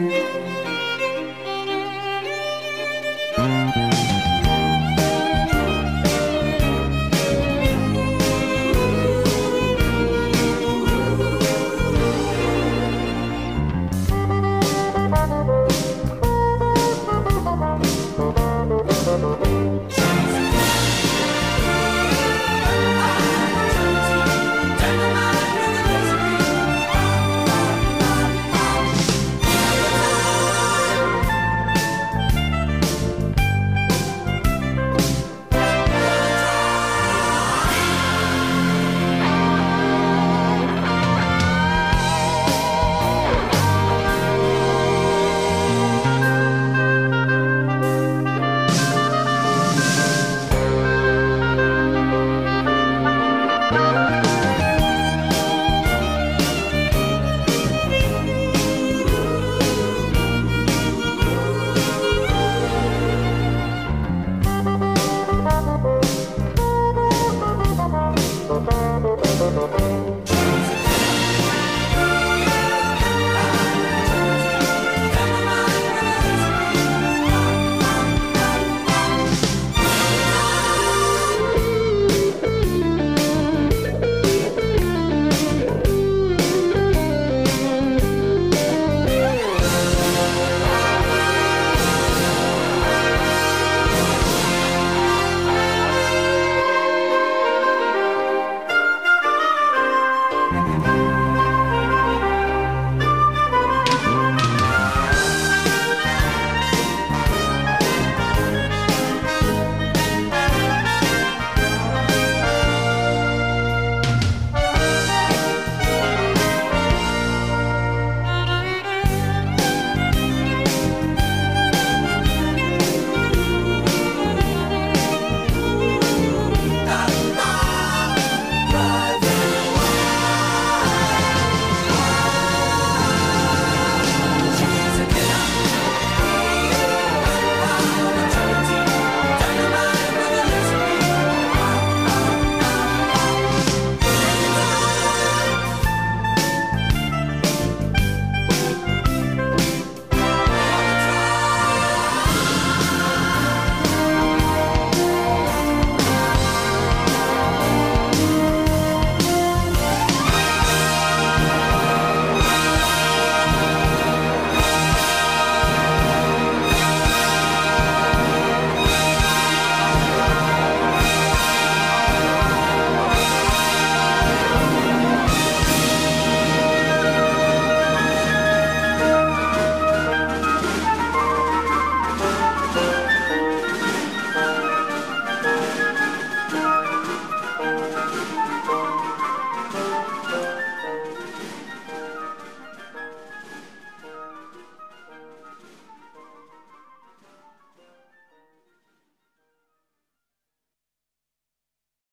Thank you. Música